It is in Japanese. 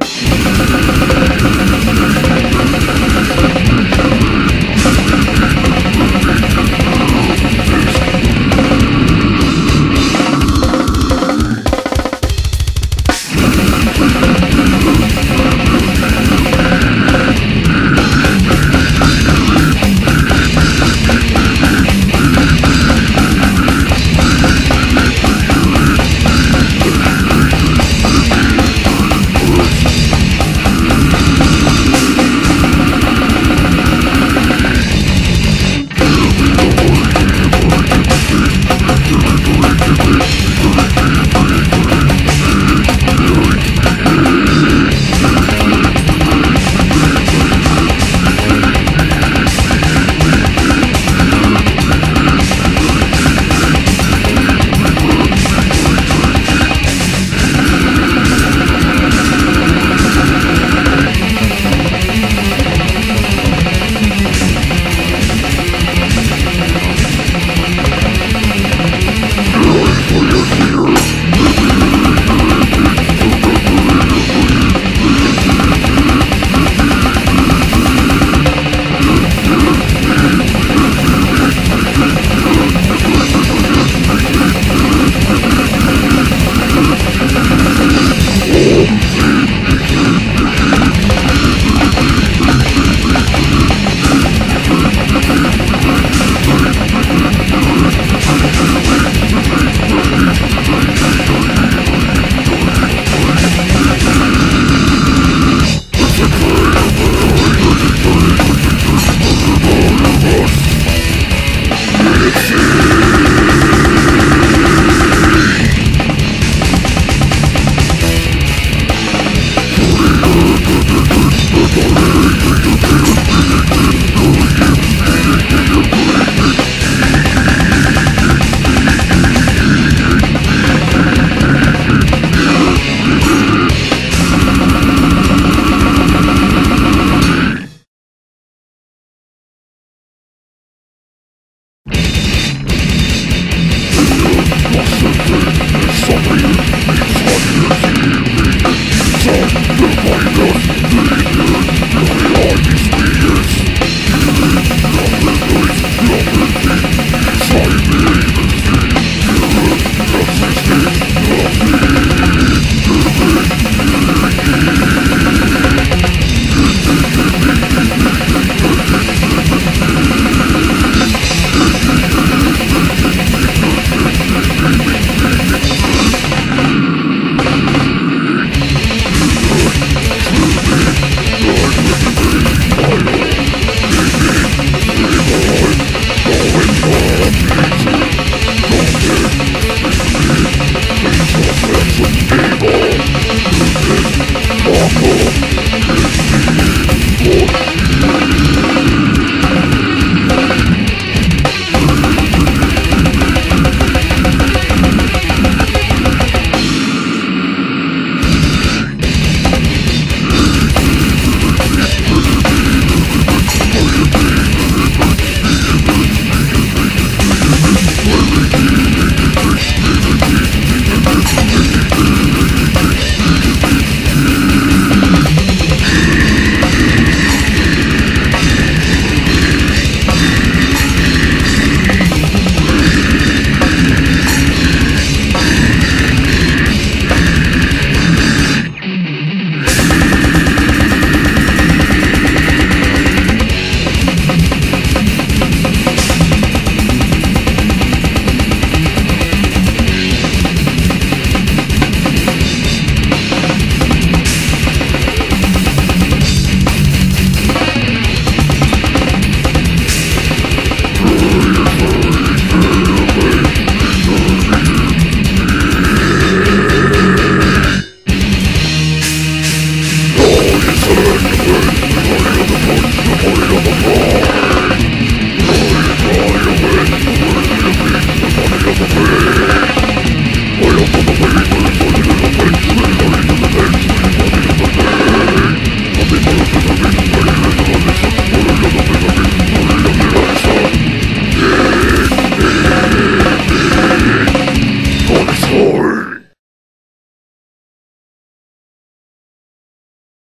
Turn